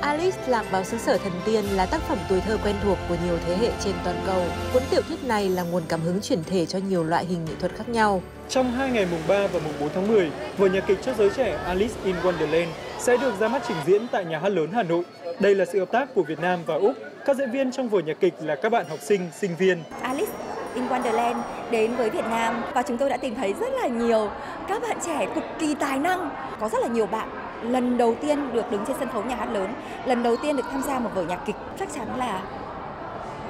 Alice lạc vào xứ sở thần tiên là tác phẩm tuổi thơ quen thuộc của nhiều thế hệ trên toàn cầu. Cuốn tiểu thuyết này là nguồn cảm hứng chuyển thể cho nhiều loại hình nghệ thuật khác nhau. Trong hai ngày mùng 3 và mùng 4 tháng 10, vở nhạc kịch cho giới trẻ Alice in Wonderland sẽ được ra mắt trình diễn tại Nhà hát lớn Hà Nội. Đây là sự hợp tác của Việt Nam và Úc. Các diễn viên trong vở nhạc kịch là các bạn học sinh, sinh viên. Alice in Wonderland đến với Việt Nam và chúng tôi đã tìm thấy rất là nhiều các bạn trẻ cực kỳ tài năng. Có rất là nhiều bạn lần đầu tiên được đứng trên sân khấu nhà hát lớn, lần đầu tiên được tham gia một vở nhạc kịch chắc chắn là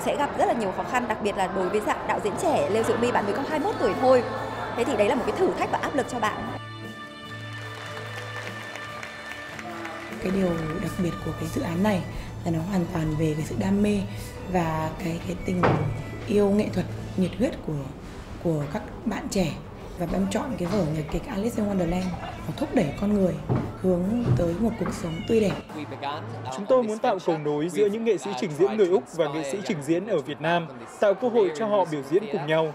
sẽ gặp rất là nhiều khó khăn, đặc biệt là đối với dạng đạo diễn trẻ Lê Diệu My bạn mới có 21 tuổi thôi. Thế thì đấy là một cái thử thách và áp lực cho bạn. Cái điều đặc biệt của cái dự án này là nó hoàn toàn về cái sự đam mê và cái cái tình yêu nghệ thuật nhiệt huyết của của các bạn trẻ và em chọn cái vở nhạc kịch Alice in Wonderland nó thúc đẩy con người hướng tới một cuộc sống tươi đẹp. Chúng tôi muốn tạo cầu nối giữa những nghệ sĩ trình diễn người Úc và nghệ sĩ trình diễn ở Việt Nam, tạo cơ hội cho họ biểu diễn cùng nhau.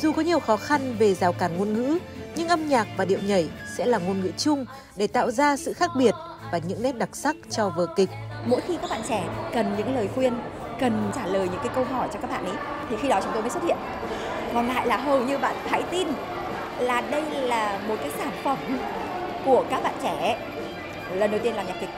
Dù có nhiều khó khăn về rào cản ngôn ngữ, nhưng âm nhạc và điệu nhảy sẽ là ngôn ngữ chung để tạo ra sự khác biệt và những nét đặc sắc cho vở kịch. Mỗi khi các bạn trẻ cần những lời khuyên, cần trả lời những cái câu hỏi cho các bạn ấy thì khi đó chúng tôi mới xuất hiện. Còn lại là hầu như bạn hãy tin là đây là một cái sản phẩm của các bạn trẻ. Lần đầu tiên làm nhạc kịch.